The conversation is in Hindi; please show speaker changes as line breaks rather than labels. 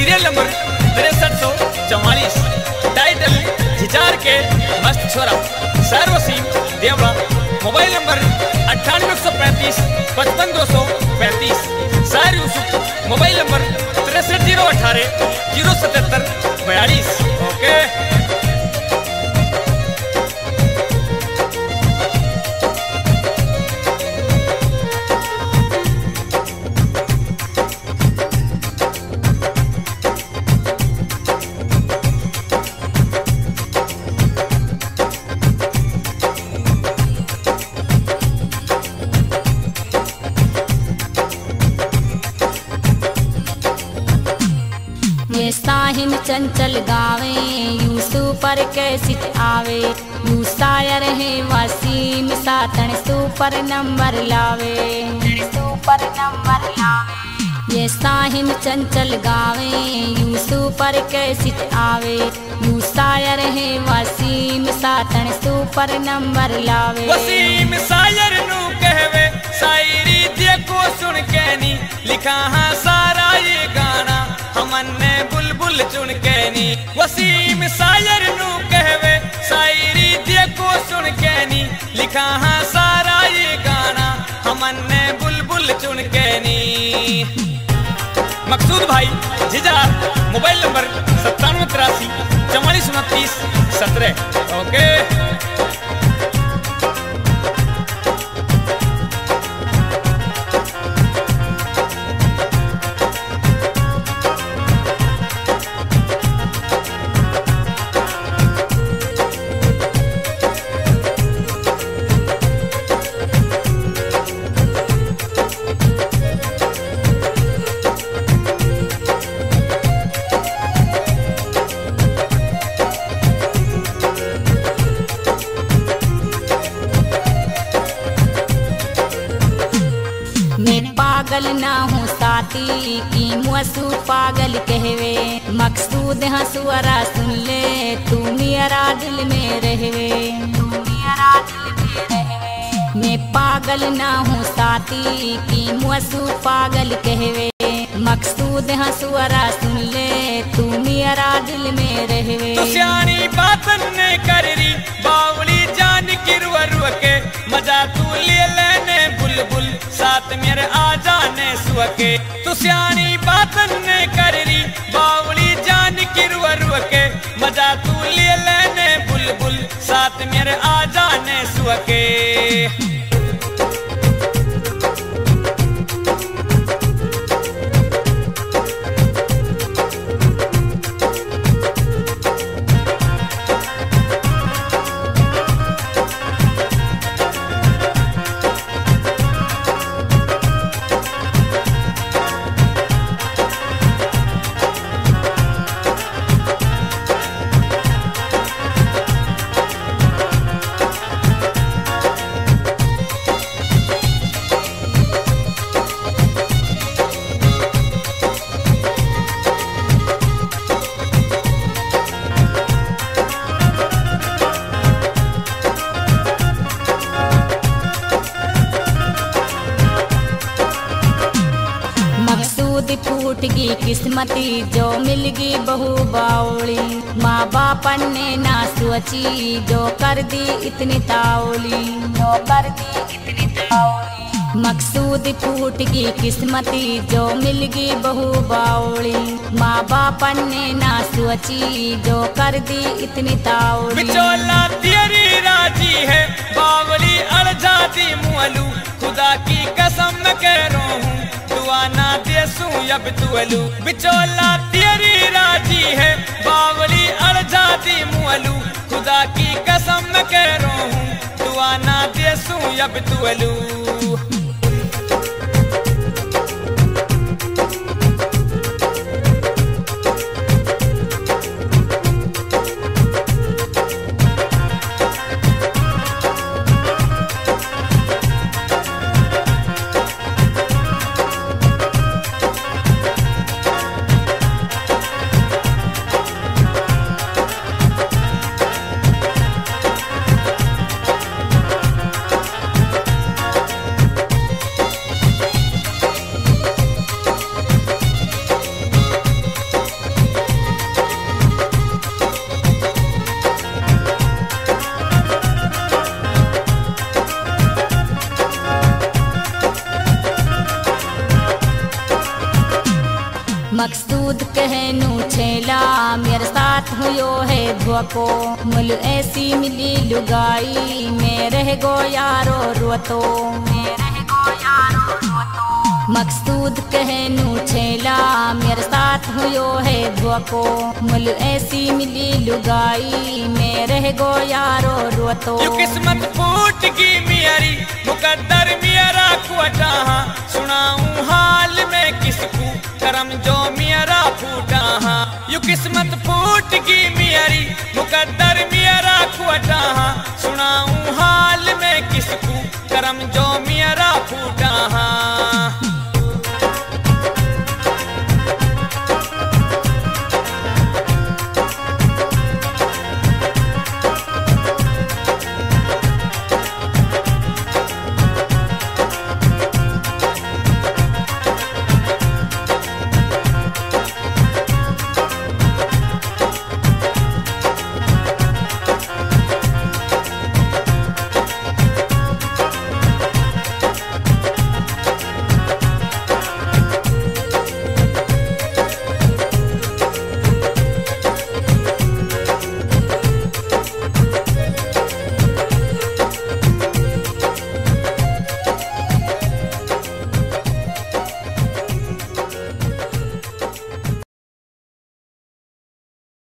सीरियल नंबर तिरसठ सौ चौवालीस। टाइटल झिचार के मस्त छोरा। सैर वसीम देवड़ा मोबाइल नंबर अट्ठानवे सौ पैंतीस, पचपन दो सौ पैंतीस। सैर यूसुफ मोबाइल नंबर तिरसठ ज़ीरो अठारह, ज़ीरो सतहत्तर, बयालीस।
चंचल गावे यूसु पर कैसिट आवे। यू शायर है वसीम सातन सुपर नंबर लावे। सुपर नंबर लावे। ये साहिन चंचल गावे यूसु पर कैसिट आवे। यू शायर है वसीम सातन सुपर नंबर लावे।
वसीम शायर नु कहवे शायरी देखो सुन के नी लिखा हाँ सारा ये गाना। हमन ने बुलबुल चुन के नी। वसीम शायर नु कहवे, शायरी देखो सुन के नी। लिखा हाँ सारा ये गाना हमन ने बुलबुल चुन के नी। मकसूद भाई, जिजा, मोबाइल नंबर सत्तानवे तिरासी, चौवालीस उनतीस, सत्रह। ओके।
पागल ना हूँ साथी, की मुसू पागल कहवे। मकसूद हंसुअरा सुन ले, तू मेरा दिल में रहवे। तू मेरा दिल में रहवे। मैं पागल ना हूँ साथी, की मुसू पागल कहवे। मकसूद हंसुअरा सुन ले, तू मेरा दिल में रहवे।
तू सियानी बातन ने कर री बावली जान की के, मज़ा तू ले लेने बुलबुल, साथ मेरे आ जाने सुके तू सियानी बातन ने कर बावली जान की रुआ रुआ के मज़ा तू ले लेने बुलबुल, साथ मेरे आ जाने सुआ
फूट गई किस्मती जो मिल गई बहु बावली। माँ बाप ने ना सोची जो कर दी इतनी तावली। जो कर दी इतनी तावली। मकसूद फूट गई किस्मती जो मिल गई बहु बावली। माँ बाप ने ना सोची जो कर दी इतनी तावली।
राज़ी है, बावली अड़जाती मुअलू खुदा की कसम मैं कह रहा हूँ दुआ ना देसू, अब तुअलू बिचौला तेरी राज़ी है, बावली अड़ जाती मुअलू। खुदा की कसम कह रो हूँ दुआना देसू, अब तुअलू
मकसूद कहनू छेला, मेरे साथ हुयो है धोको मुल ऐसी मिली लुगाई, मैं रह गो यारो रोतो मैं रह गो यारो रोतो मकसूद कहनू छेला, मेरे साथ हुयो है धोको मुल ऐसी मिली लुगाई, मैं रह गो यारो रोतो
किस्मत फूट की मियारी, मुकद्दर मियरा कुटा सुनाऊं हाल में किसको? करम जो मियरा फूटा यू किस्मत फूट की मियारी, मुकद्दर मियरा कुटा हाँ। हाल